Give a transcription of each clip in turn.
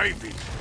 Maybe.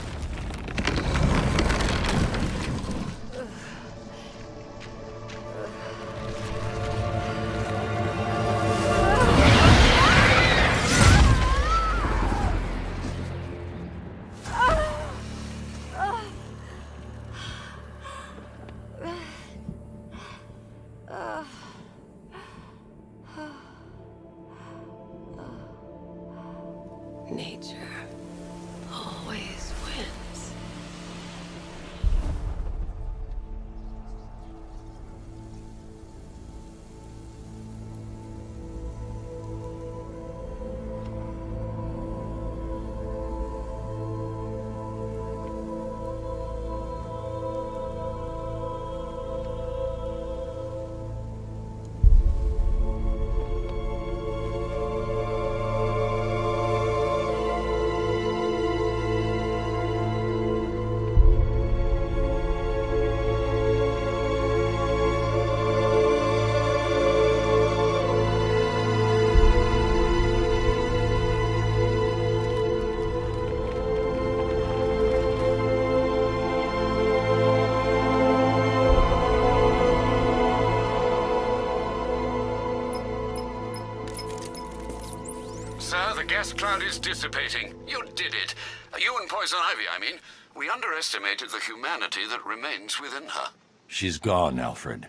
Gas cloud is dissipating. You did it. You and Poison Ivy, I mean. We underestimated the humanity that remains within her. She's gone, Alfred.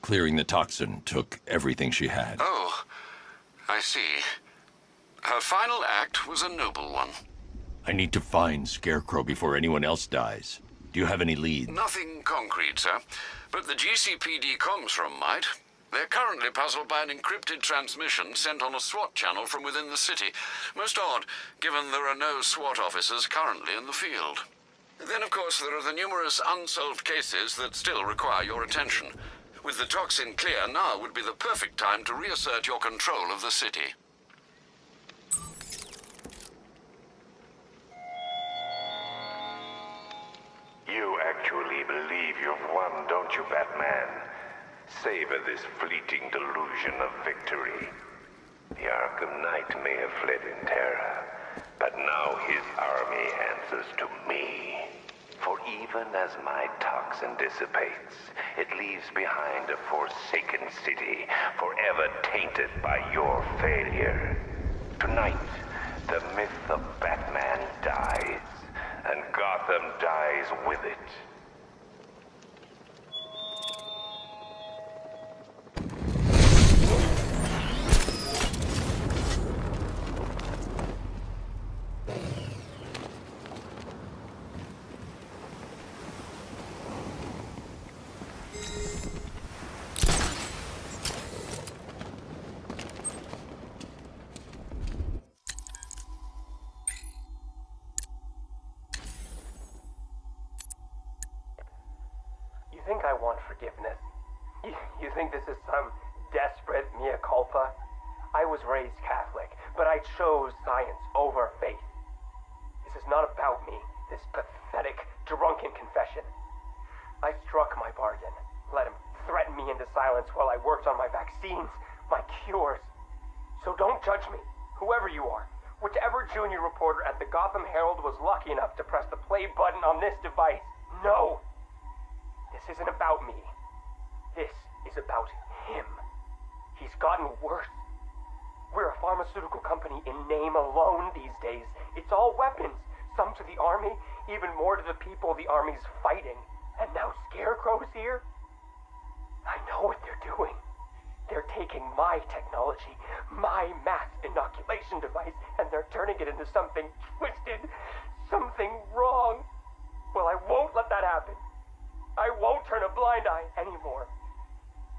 Clearing the toxin took everything she had. Oh, I see. Her final act was a noble one. I need to find Scarecrow before anyone else dies. Do you have any leads? Nothing concrete, sir. But the GCPD comms room might. They're currently puzzled by an encrypted transmission sent on a SWAT channel from within the city. Most odd, given there are no SWAT officers currently in the field. Then, of course, there are the numerous unsolved cases that still require your attention. With the toxin clear, now would be the perfect time to reassert your control of the city. You actually believe you've won, don't you, Batman? Savor this fleeting delusion of victory. The Arkham Knight may have fled in terror, but now his army answers to me. For even as my toxin dissipates, it leaves behind a forsaken city, forever tainted by your failure. Tonight, the myth of Batman dies, and Gotham dies with it. You think I want forgiveness? You, you think this is some desperate mea culpa? I was raised Catholic, but I chose science over faith. This is not about me, this pathetic, drunken confession. I struck my bargain, let him threaten me into silence while I worked on my vaccines, my cures. So don't judge me, whoever you are. Whichever junior reporter at the Gotham Herald was lucky enough to press the play button on this device. No! This isn't about me. This is about him. He's gotten worse. We're a pharmaceutical company in name alone these days. It's all weapons. Some to the army, even more to the people the army's fighting. And now Scarecrow's here? I know what they're doing. Taking my technology, my mass inoculation device, and they're turning it into something twisted, something wrong. Well, I won't let that happen. I won't turn a blind eye anymore.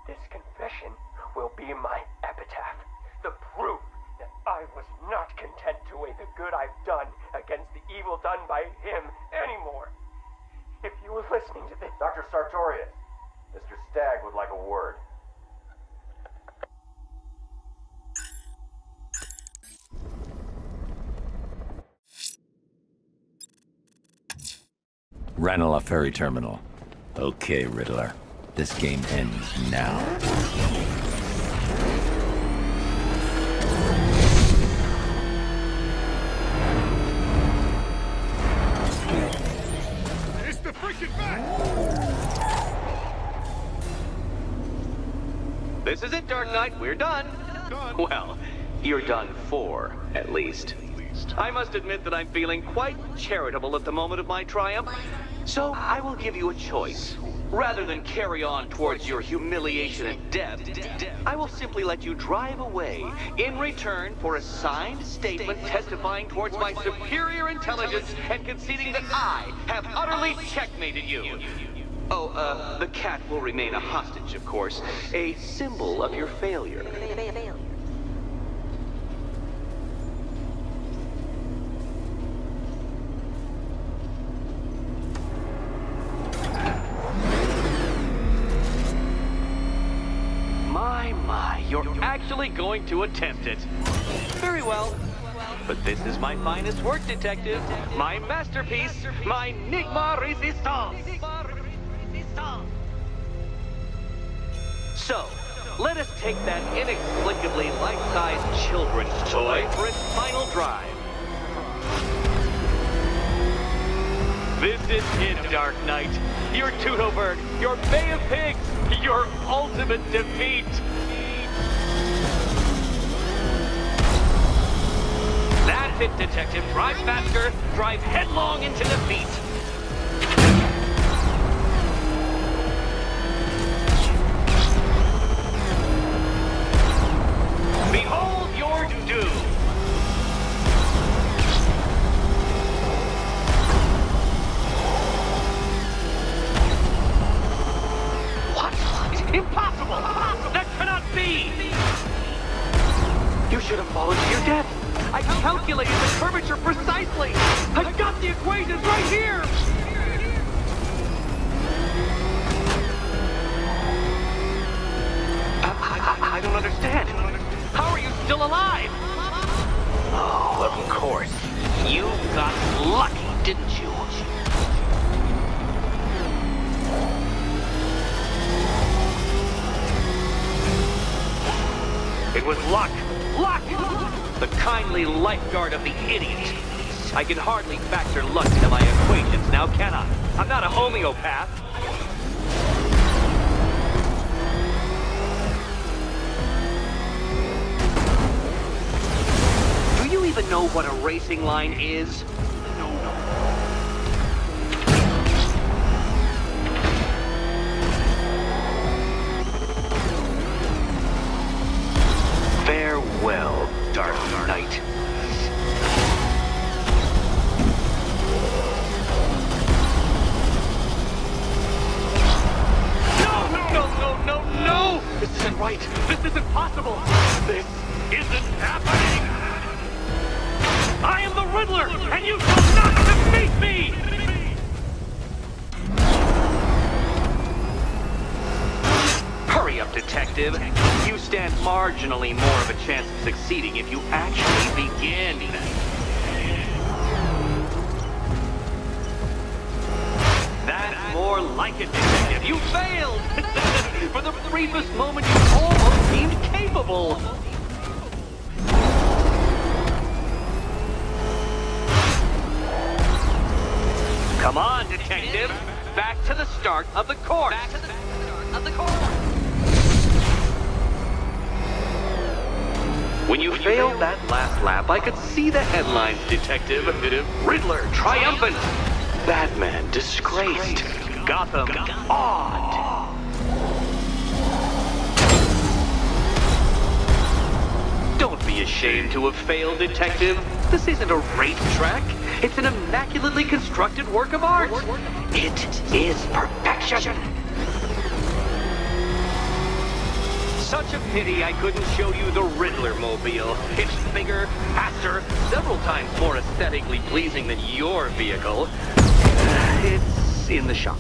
This confession will be my epitaph, the proof that I was not content to weigh the good I've done against the evil done by him anymore. If you were listening to this, Dr. Sartorius, Mr. Stagg would like a word. Ranelagh Ferry Terminal. Okay, Riddler. This game ends now. It's the freaking back! This is it, Dark Knight. We're done. Well, you're done for, at least. I must admit that I'm feeling quite charitable at the moment of my triumph. So I will give you a choice. Rather than carry on towards your humiliation and death, I will simply let you drive away in return for a signed statement testifying towards my superior intelligence and conceding that I have utterly checkmated you. Oh, uh, the cat will remain a hostage, of course. A symbol of your failure. My, my, you're actually going to attempt it. Very well. But this is my finest work, detective. My masterpiece, my Nigma Resistance. So, let us take that inexplicably life-sized children's toy for its final drive. This is it, Dark Knight. Your Teutoburg, your Bay of Pigs, your ultimate defeat. That's it, Detective. Drive faster, drive headlong into defeat. What a racing line is? Farewell, Dark Knight. No, no, no, no, no! This isn't right. This isn't possible. This isn't happening. And you shall not defeat me! Hurry up, detective. You stand marginally more of a chance of succeeding if you actually begin. That's more like it, detective. You failed! For the briefest moment, you almost seemed capable. Come on, detective. Back to the start of the course. Back to the start of the course. When you failed that last lap, I could see the headlines, Detective. Riddler triumphant. Batman disgraced. Gotham awed. Don't be ashamed to have failed, Detective. This isn't a racetrack. It's an immaculately constructed work of art. It is perfection. Such a pity I couldn't show you the Riddler mobile. It's bigger, faster, several times more aesthetically pleasing than your vehicle. It's in the shop.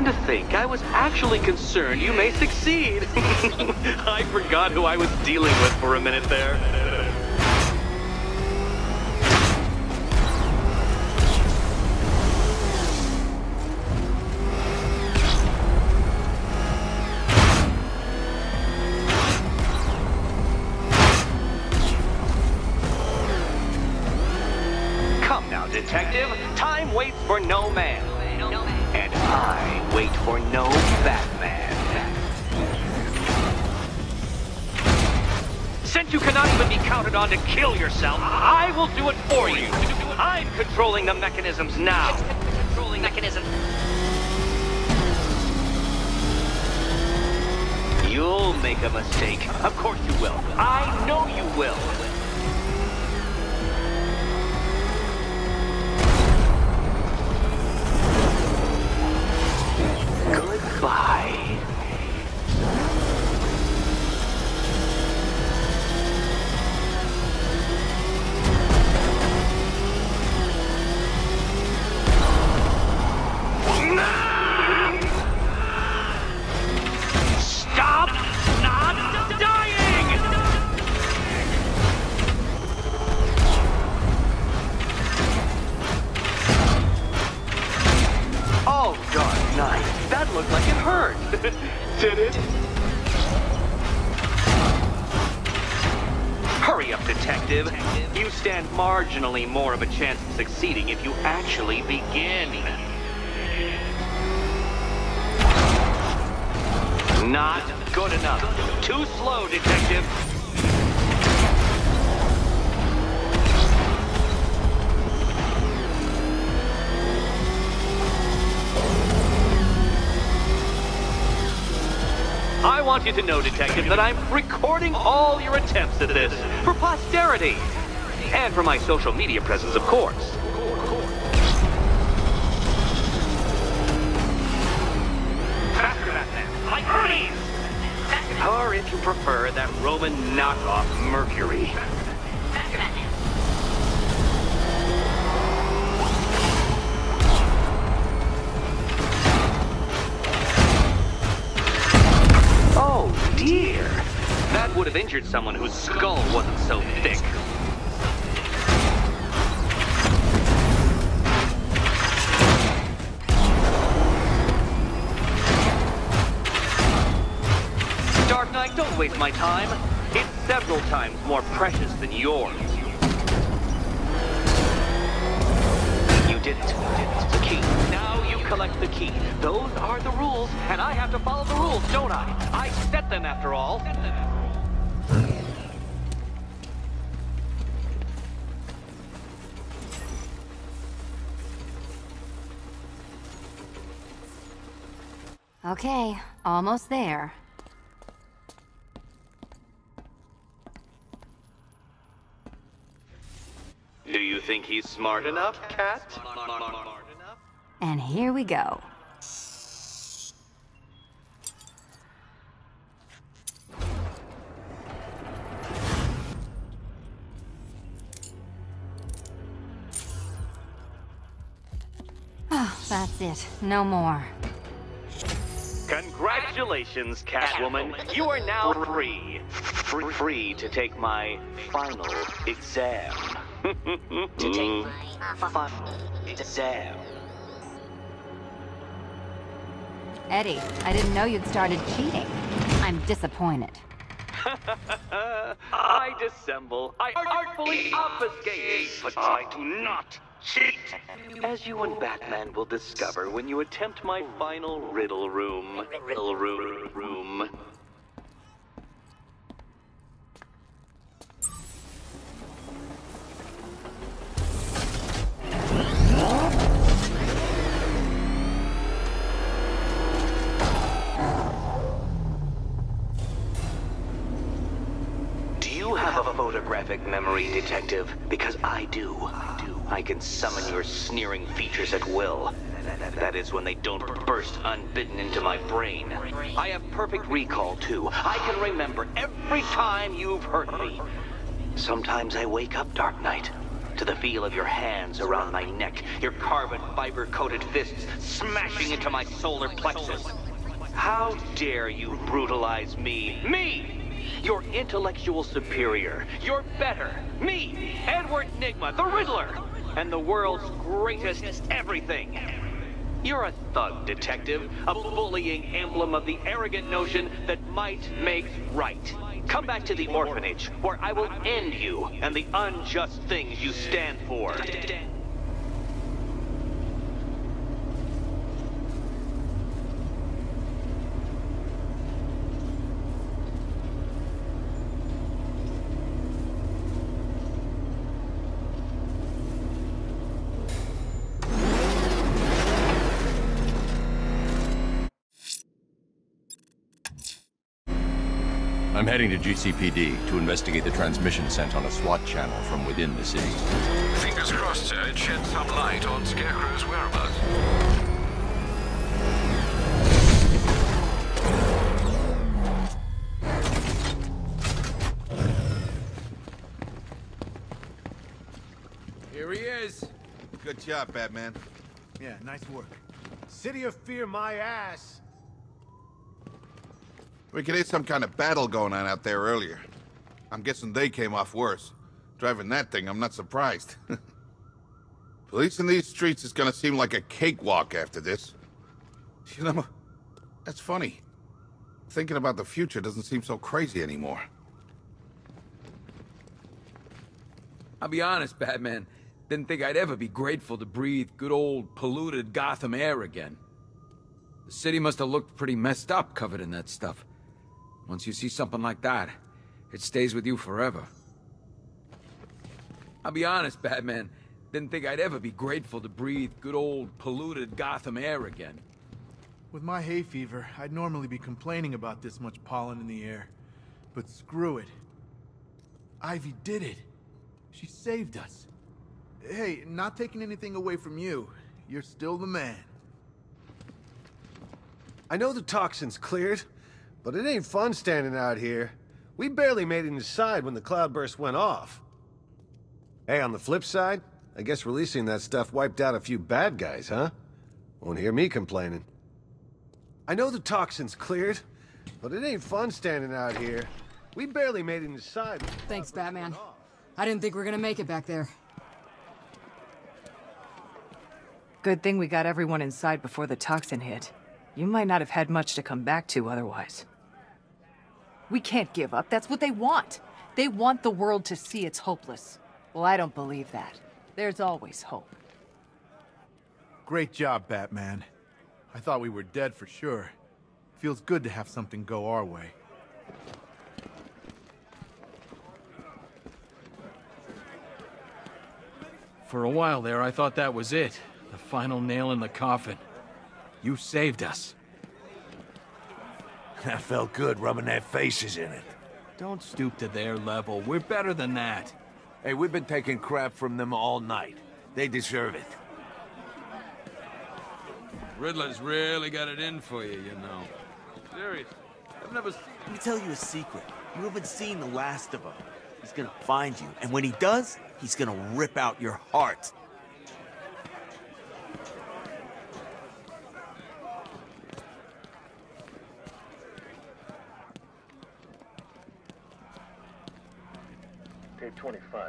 To think, I was actually concerned you may succeed. I forgot who I was dealing with for a minute there. Yourself, I will do it for you. I'm controlling the mechanisms now. Controlling mechanism. You'll make a mistake. Of course you will. I know you will. Begin. Not good enough. Too slow, detective. I want you to know, Detective, that I'm recording all your attempts at this for posterity. And for my social media presence, of course. Or if you prefer, that Roman knockoff Mercury. Oh, dear. That would have injured someone whose skull wasn't so thick. Waste my time. It's several times more precious than yours. You didn't. The key. Now you collect the key. Those are the rules, and I have to follow the rules, don't I? I set them after all. Okay, almost there. Do you think he's smart enough, Cat? And here we go. Oh, that's it. No more. Congratulations, Catwoman. You are now free. Free, free to take my final exam. To take my final exam. Eddie, I didn't know you'd started cheating. I'm disappointed. I dissemble. I artfully obfuscate. But I do not cheat. As you and Batman will discover when you attempt my final riddle room. Riddle room. room. Memory, Detective? Because I do. I do. I can summon your sneering features at will. That is when they don't burst unbidden into my brain. I have perfect recall, too. I can remember every time you've hurt me. Sometimes I wake up, Dark Knight, to the feel of your hands around my neck, your carbon fiber-coated fists smashing into my solar plexus. How dare you brutalize me? Me! Your intellectual superior. You're better. Me, Edward Nigma, the Riddler, and the world's greatest everything. You're a thug, detective, a bullying emblem of the arrogant notion that might makes right. Come back to the orphanage, where I will end you and the unjust things you stand for. I'm heading to GCPD to investigate the transmission sent on a SWAT channel from within the city. Fingers crossed, sir, it sheds some light on Scarecrow's whereabouts. Here he is. Good job, Batman. Yeah, nice work. City of Fear my ass. We could hear some kind of battle going on out there earlier. I'm guessing they came off worse. Driving that thing, I'm not surprised. Police in these streets is gonna seem like a cakewalk after this. You know, that's funny. Thinking about the future doesn't seem so crazy anymore. I'll be honest, Batman. Didn't think I'd ever be grateful to breathe good old polluted Gotham air again. The city must have looked pretty messed up covered in that stuff. Once you see something like that, it stays with you forever. I'll be honest, Batman. Didn't think I'd ever be grateful to breathe good old polluted Gotham air again. With my hay fever, I'd normally be complaining about this much pollen in the air. But screw it. Ivy did it. She saved us. Hey, not taking anything away from you. You're still the man. I know the toxin's cleared, but it ain't fun standing out here. We barely made it inside when the cloudburst went off. Hey, on the flip side, I guess releasing that stuff wiped out a few bad guys, huh? Won't hear me complaining. I know the toxin's cleared, but it ain't fun standing out here. We barely made it inside. Thanks, Batman. I didn't think we were gonna make it back there. Good thing we got everyone inside before the toxin hit. You might not have had much to come back to otherwise. We can't give up. That's what they want. They want the world to see it's hopeless. Well, I don't believe that. There's always hope. Great job, Batman. I thought we were dead for sure. Feels good to have something go our way. For a while there, I thought that was it. The final nail in the coffin. You saved us. That felt good, rubbing their faces in it. Don't stoop to their level. We're better than that. Hey, we've been taking crap from them all night. They deserve it. Riddler's really got it in for you, you know. Serious. I've never... seen... Let me tell you a secret. You haven't seen the last of him. He's gonna find you, and when he does, he's gonna rip out your heart.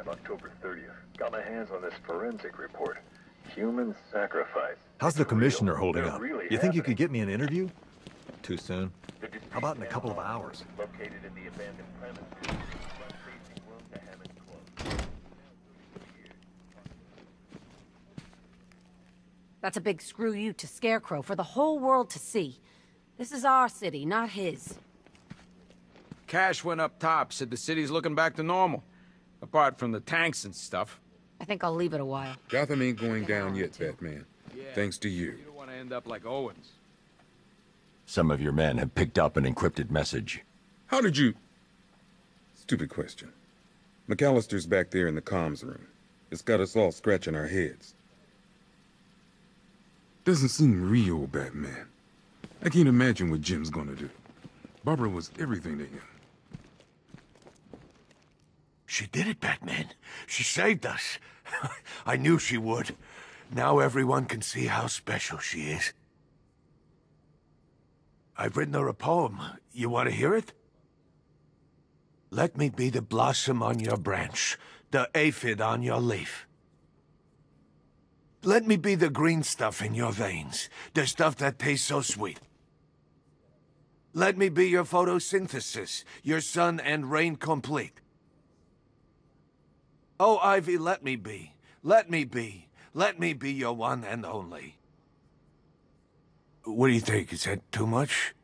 25, October 30th. Got my hands on this forensic report. Human sacrifice. How's the commissioner holding up? really You think you could get me an interview? Too soon. How about in a couple of hours? Located in the abandoned premise. Front-facing room to Hammond Close. That's a big screw you to Scarecrow for the whole world to see. This is our city, not his. Cash went up top, said the city's looking back to normal. Apart from the tanks and stuff. I think I'll leave it a while. Gotham ain't going down yet, Batman. Thanks to you. You don't want to end up like Owens. Some of your men have picked up an encrypted message. How did you... Stupid question. McAllister's back there in the comms room. It's got us all scratching our heads. Doesn't seem real, Batman. I can't imagine what Jim's gonna do. Barbara was everything to him. She did it, Batman. She saved us. I knew she would. Now everyone can see how special she is. I've written her a poem. You want to hear it? Let me be the blossom on your branch, the aphid on your leaf. Let me be the green stuff in your veins, the stuff that tastes so sweet. Let me be your photosynthesis, your sun and rain complete. Oh, Ivy, let me be. Let me be. Let me be your one and only. What do you think? Is that too much?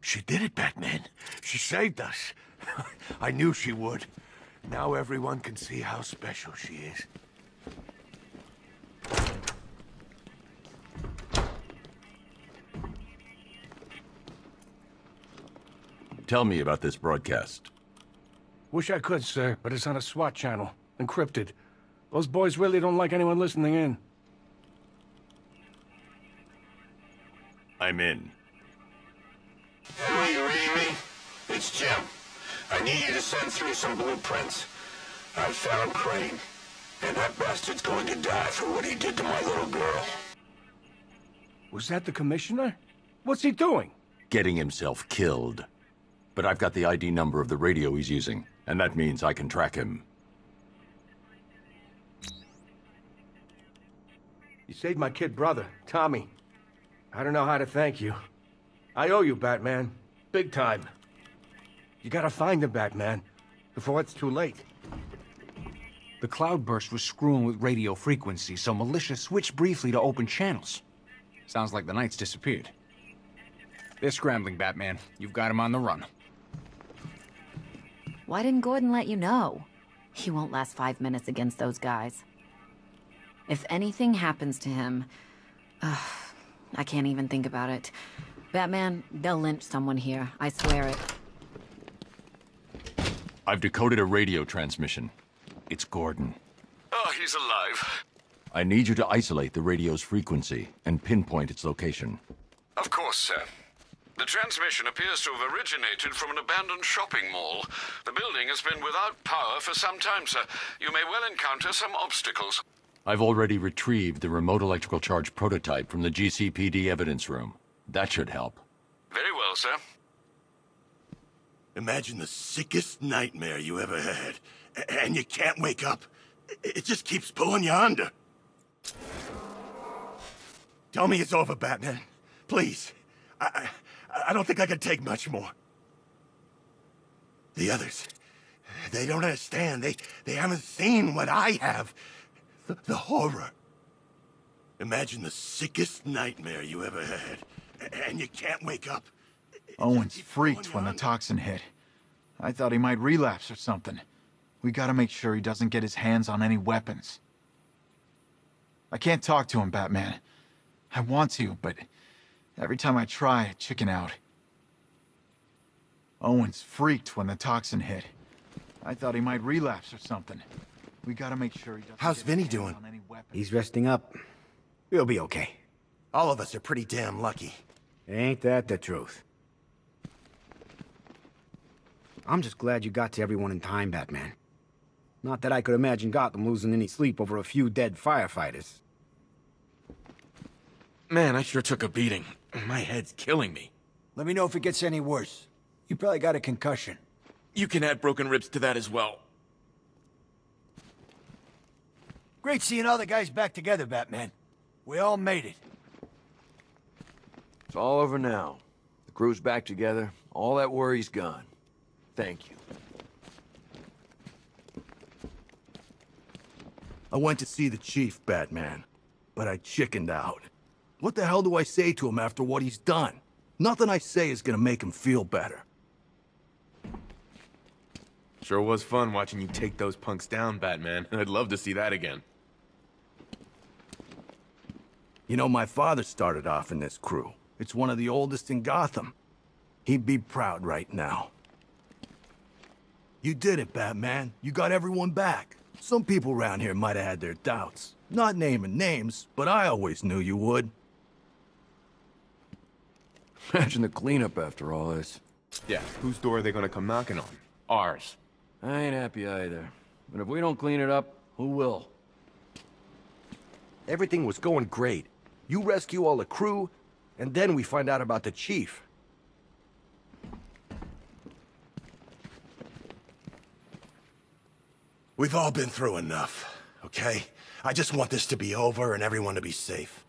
She did it, Batman. She saved us. I knew she would. Now everyone can see how special she is. Tell me about this broadcast. Wish I could, sir, but it's on a SWAT channel. Encrypted. Those boys really don't like anyone listening in. I'm in. Who you reading me? It's Jim. I need you to send through some blueprints. I found Crane, and that bastard's going to die for what he did to my little girl. Was that the commissioner? What's he doing? Getting himself killed. But I've got the ID number of the radio he's using, and that means I can track him. You saved my kid brother, Tommy. I don't know how to thank you. I owe you, Batman. Big time. You gotta find him, Batman, before it's too late. The cloudburst was screwing with radio frequency, so militia switched briefly to open channels. Sounds like the Knights disappeared. They're scrambling, Batman. You've got him on the run. Why didn't Gordon let you know? He won't last five minutes against those guys. If anything happens to him... ugh, I can't even think about it. Batman, they'll lynch someone here. I swear it. I've decoded a radio transmission. It's Gordon. Oh, he's alive. I need you to isolate the radio's frequency and pinpoint its location. Of course, sir. The transmission appears to have originated from an abandoned shopping mall. The building has been without power for some time, sir. You may well encounter some obstacles. I've already retrieved the remote electrical charge prototype from the GCPD evidence room. That should help. Very well, sir. Imagine the sickest nightmare you ever had, and you can't wake up. It just keeps pulling you under. Tell me it's over, Batman. Please. I, I, I don't think I can take much more. The others, they don't understand. They, they haven't seen what I have. The, the horror. Imagine the sickest nightmare you ever had, and you can't wake up. Owens freaked when the toxin hit. I thought he might relapse or something. We gotta make sure he doesn't get his hands on any weapons. I can't talk to him, Batman. I want to, but every time I try, I chicken out. Owens freaked when the toxin hit. I thought he might relapse or something. We gotta make sure he doesn't How's get Vinny doing? on any. He's resting up. He'll be okay. All of us are pretty damn lucky. Ain't that the truth? I'm just glad you got to everyone in time, Batman. Not that I could imagine Gotham losing any sleep over a few dead firefighters. Man, I sure took a beating. My head's killing me. Let me know if it gets any worse. You probably got a concussion. You can add broken ribs to that as well. Great seeing all the guys back together, Batman. We all made it. It's all over now. The crew's back together. All that worry's gone. Thank you. I went to see the chief, Batman, but I chickened out. What the hell do I say to him after what he's done? Nothing I say is gonna make him feel better. Sure was fun watching you take those punks down, Batman. I'd love to see that again. You know, my father started off in this crew. It's one of the oldest in Gotham. He'd be proud right now. You did it, Batman. You got everyone back. Some people around here might have had their doubts. Not naming names, but I always knew you would. Imagine the cleanup after all this. Yeah, whose door are they gonna come knocking on? Ours. I ain't happy either. But if we don't clean it up, who will? Everything was going great. You rescue all the crew, and then we find out about the chief. We've all been through enough, okay? I just want this to be over and everyone to be safe.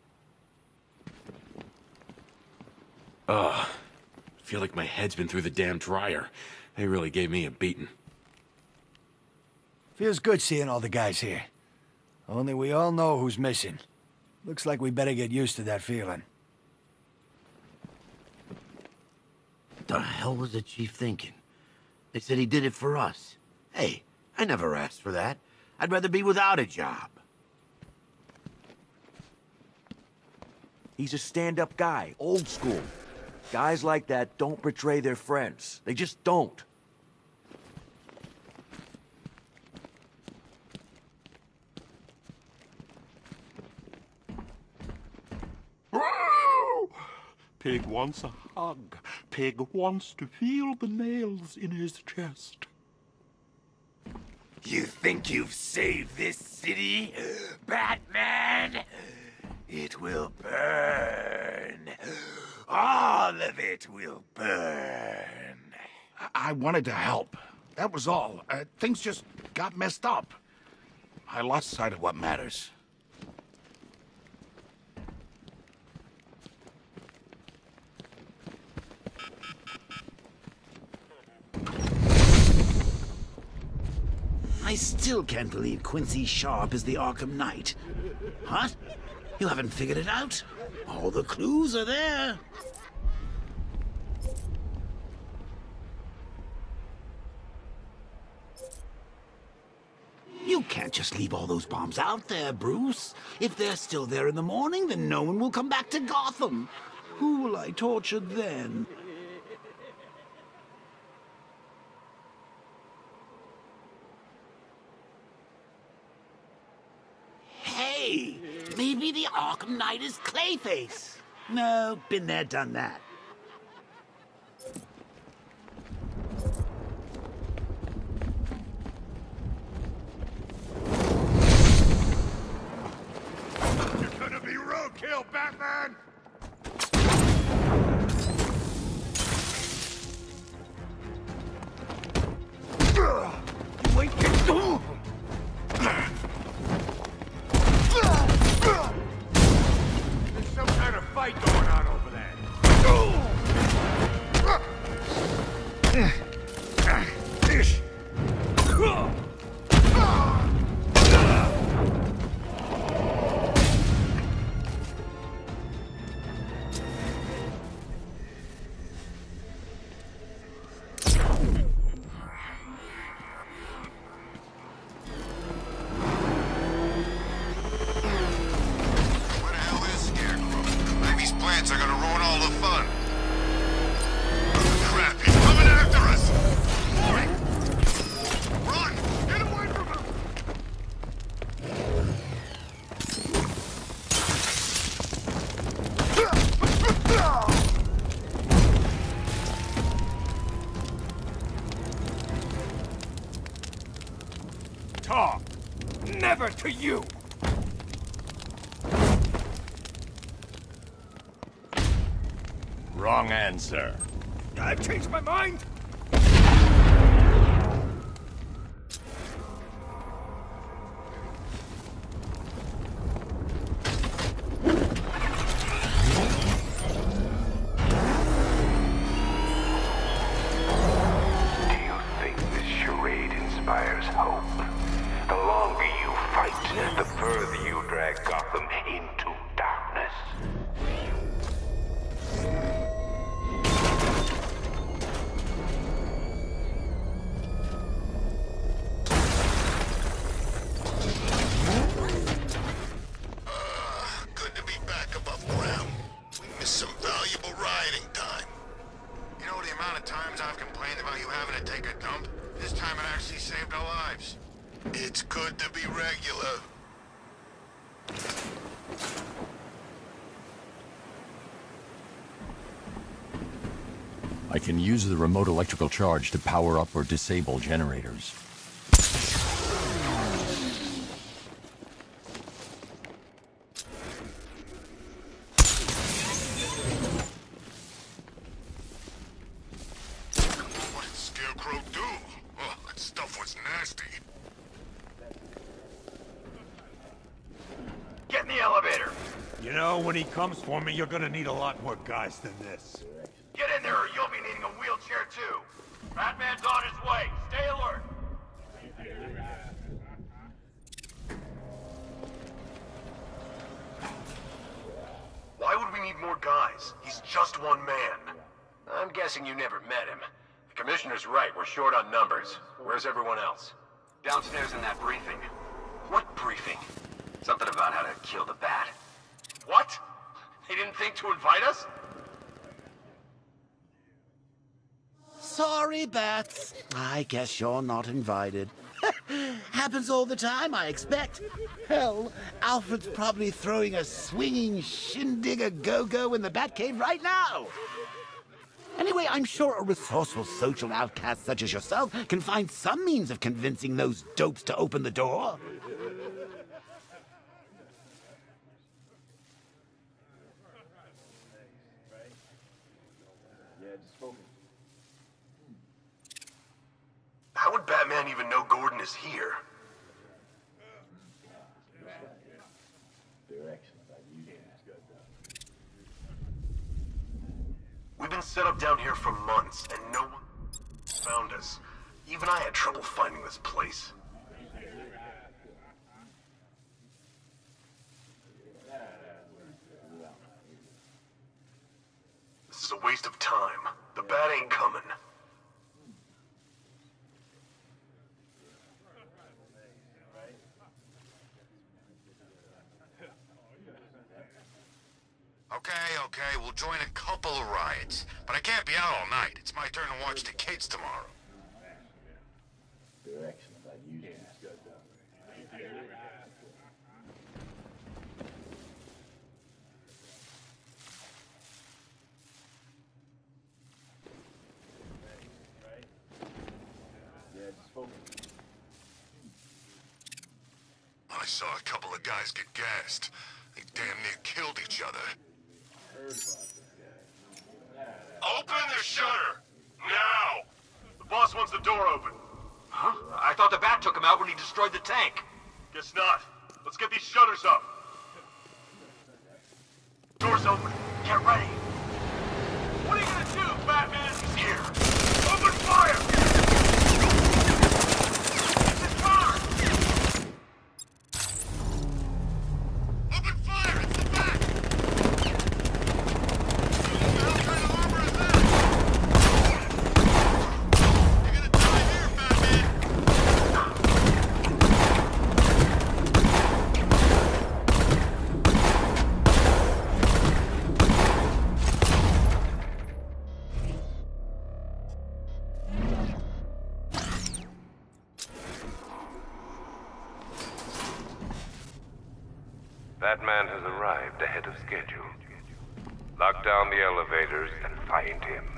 Ugh. I feel like my head's been through the damn dryer. They really gave me a beating. Feels good seeing all the guys here. Only we all know who's missing. Looks like we better get used to that feeling. What the hell was the chief thinking? They said he did it for us. Hey, I never asked for that. I'd rather be without a job. He's a stand-up guy, old school. Guys like that don't betray their friends. They just don't. Pyg wants a hug. Pyg wants to feel the nails in his chest. You think you've saved this city, Batman? It will burn. All of it will burn. I wanted to help. That was all. Uh, things just got messed up. I lost sight of what matters. I still can't believe Quincy Sharp is the Arkham Knight. What? You haven't figured it out? All the clues are there. You can't just leave all those bombs out there, Bruce. If they're still there in the morning, then no one will come back to Gotham. Who will I torture then? Hey, maybe the Arkham Knight is Clayface. No, been there, done that. You're gonna be roadkill, Batman! You ain't fight going on over there. To you! Wrong answer. I've changed my mind! Use the remote electrical charge to power up or disable generators. What did Scarecrow do? Oh, that stuff was nasty. Get in the elevator! You know, when he comes for me, you're gonna need a lot more guys than this. Get in there or you'll be needing a wheelchair too. Batman's on his way. Stay alert. Why would we need more guys? He's just one man. I'm guessing you never met him. The commissioner's right, we're short on numbers. Where's everyone else? Downstairs in that briefing. What briefing? Something about how to kill the bat. What? They didn't think to invite us? sorry, Bats. I guess you're not invited. Happens all the time, I expect. Hell, Alfred's probably throwing a swinging shindig a go-go in the Batcave right now. Anyway, I'm sure a resourceful social outcast such as yourself can find some means of convincing those dopes to open the door. How would Batman even know Gordon is here? We've been set up down here for months, and no one found us. Even I had trouble finding this place. This is a waste of time. The bat ain't coming. Okay, okay, we'll join a couple of riots. But I can't be out all night. It's my turn to watch the kids tomorrow. I saw a couple of guys get gassed. They damn near killed each other. Open the shutter! Now! The boss wants the door open. Huh? I thought the bat took him out when he destroyed the tank. Guess not. Let's get these shutters up. Door's open. Get ready. What are you gonna do, Batman? He's here. Open fire! And find him.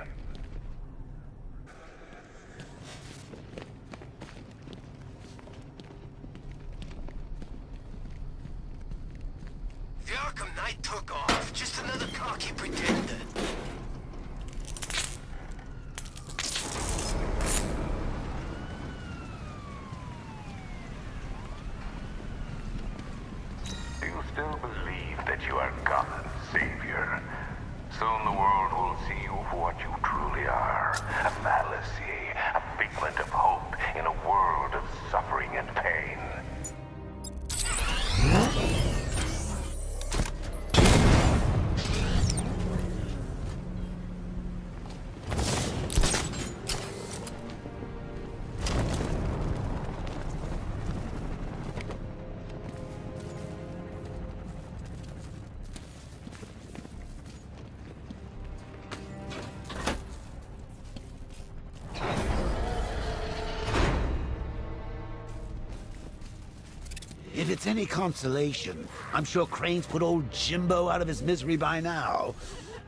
If it's any consolation, I'm sure Crane's put old Jimbo out of his misery by now.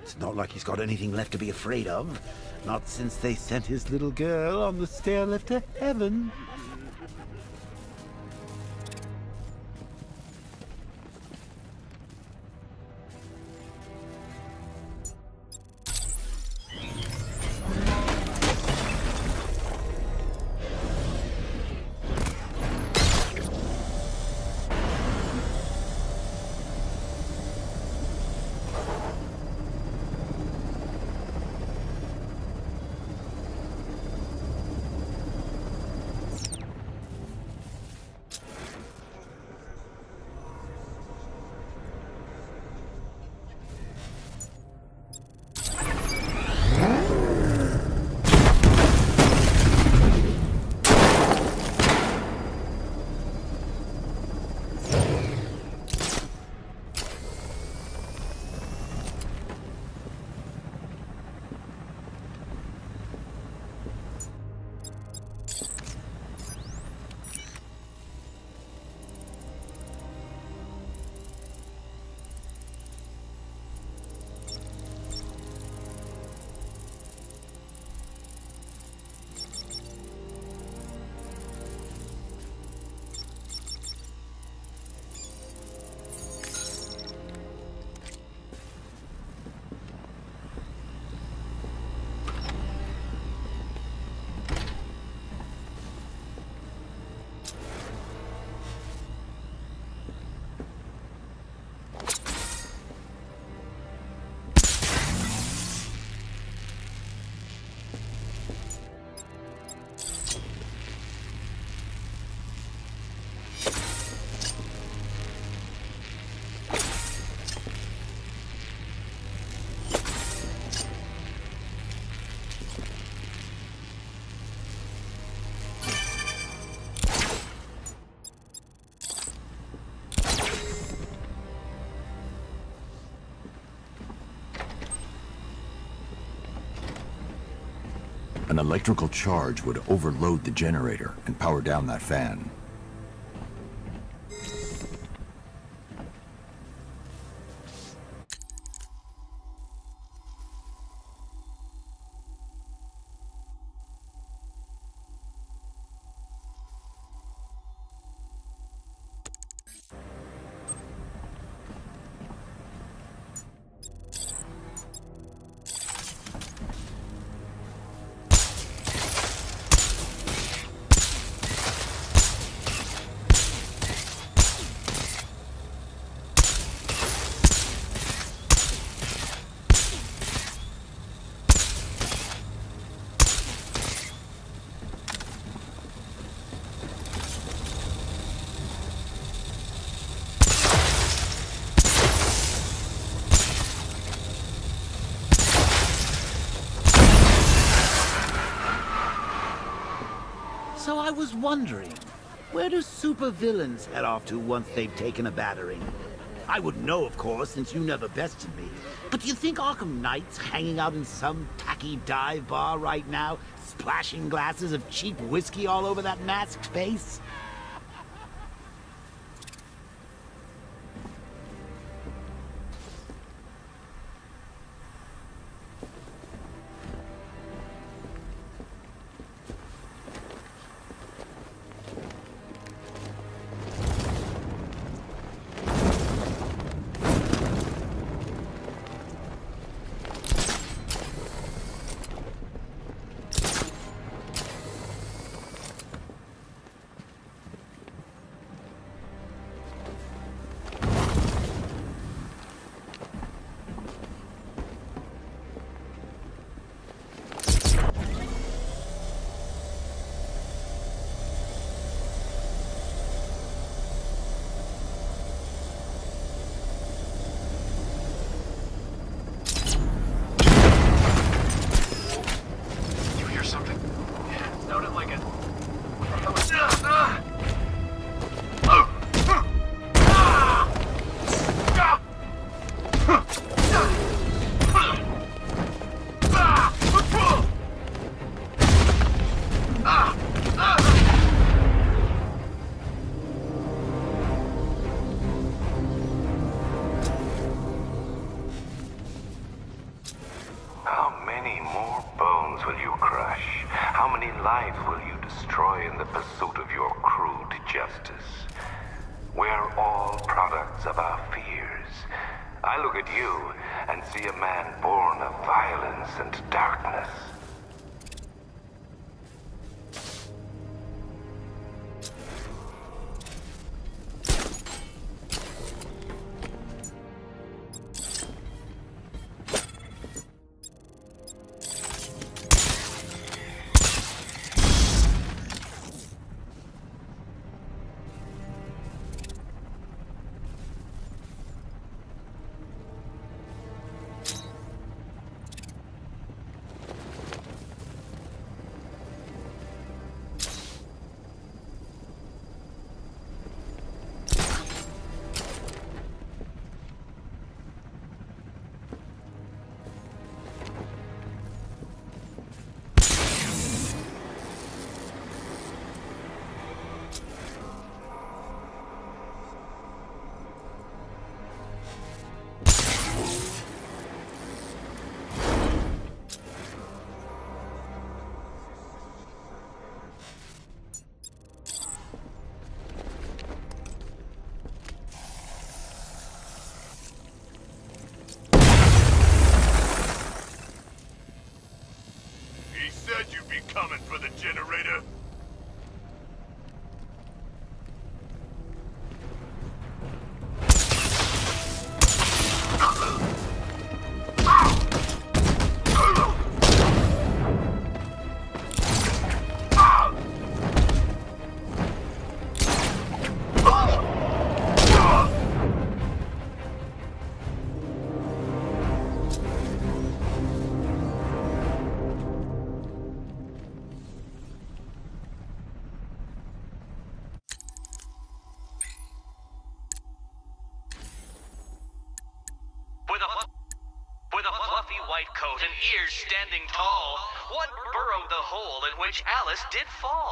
It's not like he's got anything left to be afraid of. Not since they sent his little girl on the stair lift to heaven. Electrical charge would overload the generator and power down that fan. So I was wondering, where do supervillains head off to once they've taken a battering? I wouldn't know, of course, since you never bested me. But do you think Arkham Knight's hanging out in some tacky dive bar right now, splashing glasses of cheap whiskey all over that masked face? Generator. Standing tall, what burrowed the hole in which Alice did fall?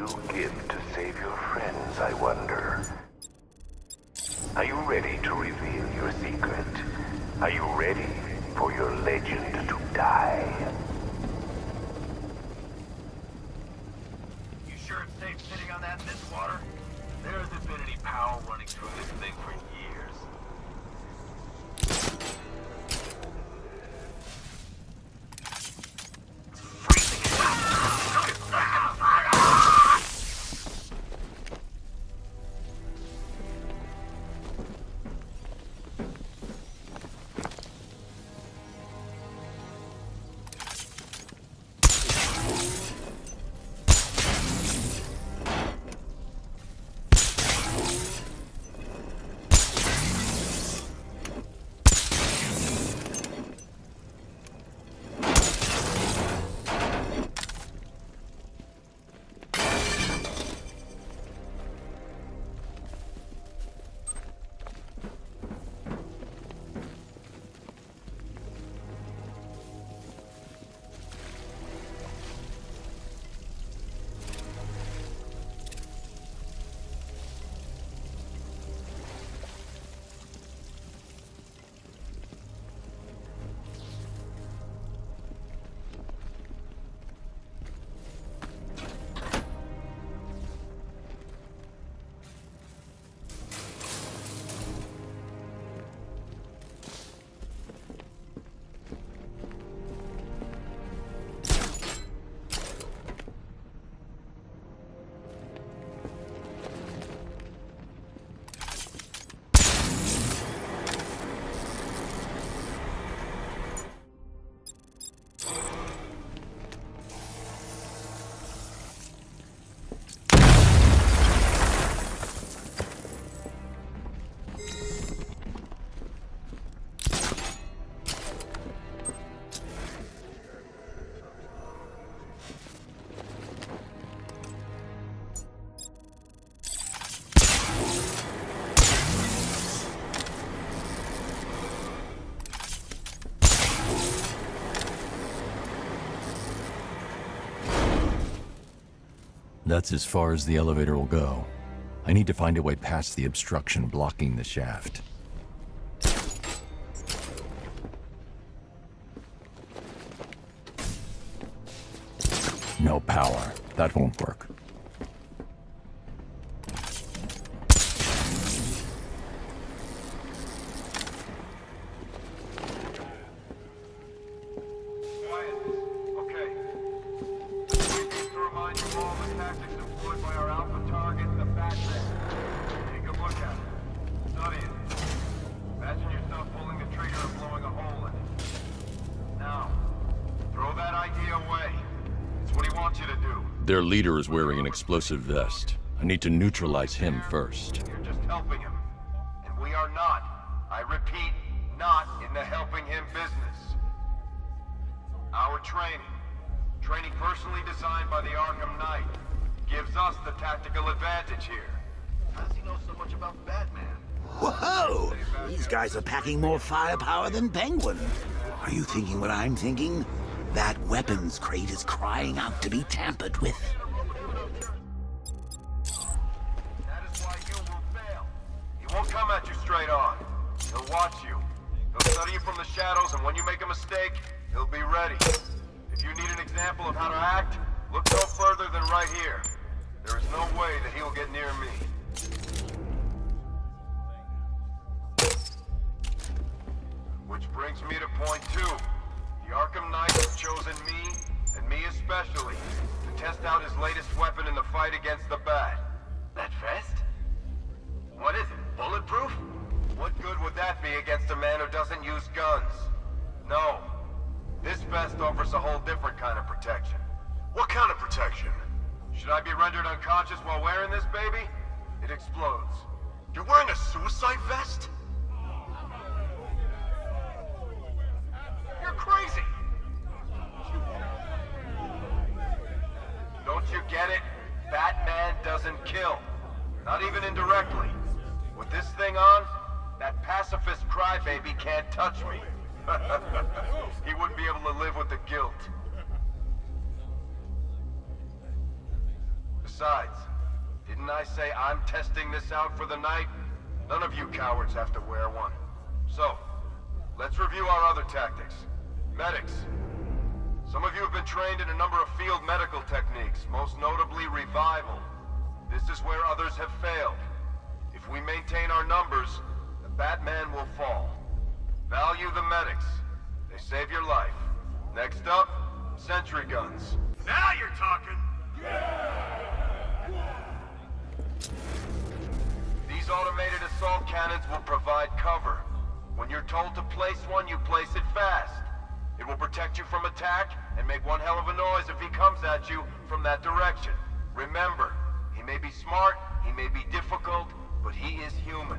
What That's as far as the elevator will go. I need to find a way past the obstruction blocking the shaft. No power. That won't work. Their leader is wearing an explosive vest. I need to neutralize him first. You're just helping him. And we are not, I repeat, not in the helping him business. Our training, training personally designed by the Arkham Knight, gives us the tactical advantage here. How does he know so much about Batman? Whoa! These guys are packing more firepower than Penguin. Are you thinking what I'm thinking? Weapons crate is crying out to be tampered with. Protection? Should I be rendered unconscious while wearing this baby? It explodes. You're wearing a suicide vest? You're crazy! Don't you get it? Batman doesn't kill. Not even indirectly. With this thing on, that pacifist crybaby can't touch me. Say I'm testing this out for the night? None of you cowards have to wear one. So, let's review our other tactics. Medics. Some of you have been trained in a number of field medical techniques, most notably revival. This is where others have failed. If we maintain our numbers, the Batman will fall. Value the medics. They save your life. Next up, sentry guns. Now you're talking! These automated assault cannons will provide cover. When you're told to place one, you place it fast. It will protect you from attack and make one hell of a noise if he comes at you from that direction. Remember, he may be smart, he may be difficult, but he is human.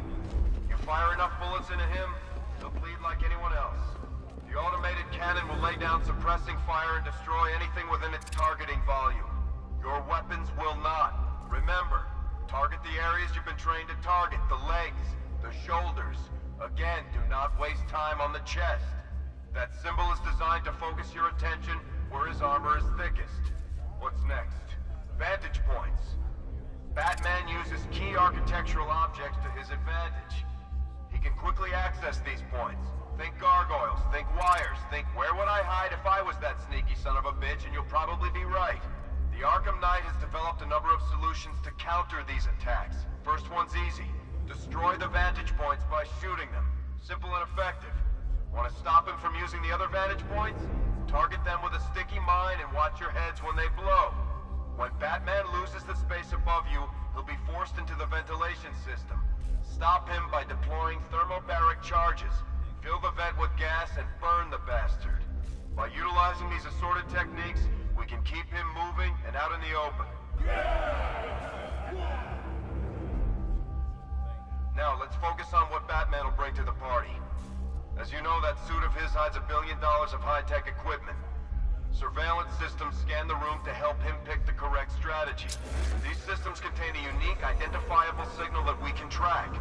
You fire enough bullets into him, he'll bleed like anyone else. The automated cannon will lay down suppressing fire and destroy anything within its targeting volume. Your weapons will not. Remember, target the areas you've been trained to target, the legs, the shoulders. Again, do not waste time on the chest. That symbol is designed to focus your attention where his armor is thickest. What's next? Vantage points. Batman uses key architectural objects to his advantage. He can quickly access these points. Think gargoyles, think wires, think where would I hide if I was that sneaky son of a bitch, and you'll probably be right. The Arkham Knight has developed a number of solutions to counter these attacks. First one's easy. Destroy the vantage points by shooting them. Simple and effective. Want to stop him from using the other vantage points? Target them with a sticky mine and watch your heads when they blow. When Batman loses the space above you, he'll be forced into the ventilation system. Stop him by deploying thermobaric charges. Fill the vent with gas and burn the bastard. By utilizing these assorted techniques, we can keep him moving and out in the open. Now, let's focus on what Batman will bring to the party. As you know, that suit of his hides a billion dollars of high-tech equipment. Surveillance systems scan the room to help him pick the correct strategy. These systems contain a unique, identifiable signal that we can track.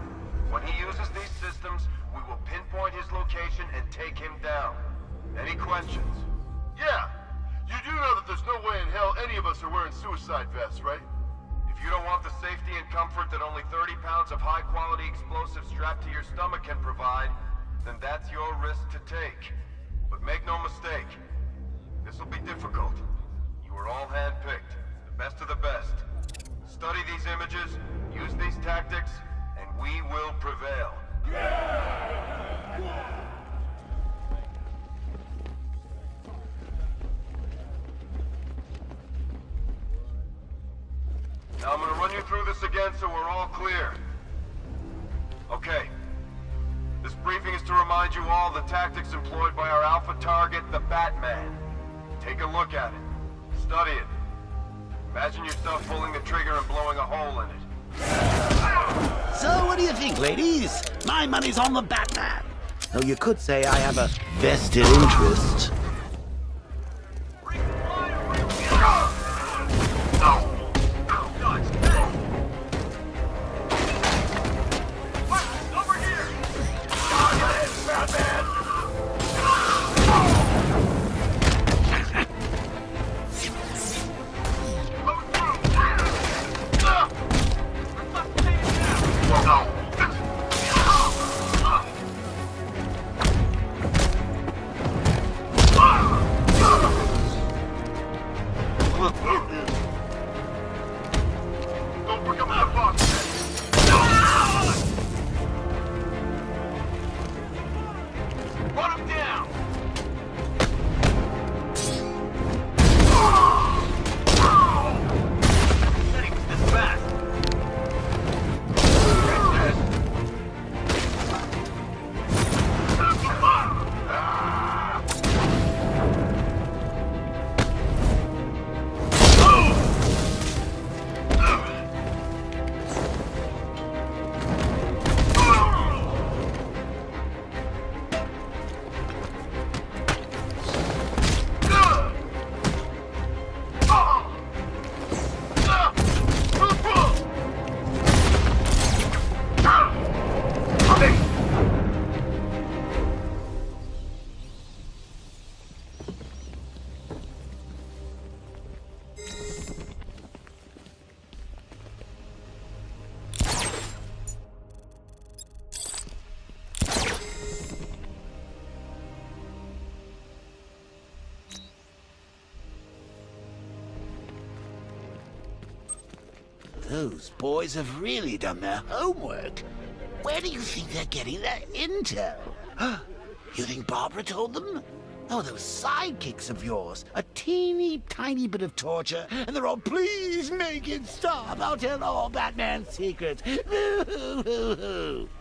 When he uses these systems, we will pinpoint his location and take him down. Any questions? Yeah. You do know that there's no way in hell any of us are wearing suicide vests, right? If you don't want the safety and comfort that only 30 pounds of high-quality explosives strapped to your stomach can provide, then that's your risk to take. But make no mistake, this will be difficult. You are all handpicked, the best of the best. Study these images, use these tactics, and we will prevail. Now through this again so we're all clear. Okay. This briefing is to remind you all the tactics employed by our alpha target, the Batman. Take a look at it. Study it. Imagine yourself pulling the trigger and blowing a hole in it. So, what do you think, ladies? My money's on the Batman. Though you could say I have a vested interest. Those boys have really done their homework. Where do you think they're getting their intel? You think Barbara told them? Oh, those sidekicks of yours. A teeny tiny bit of torture, and they're all, please make it stop. I'll tell all Batman's secrets.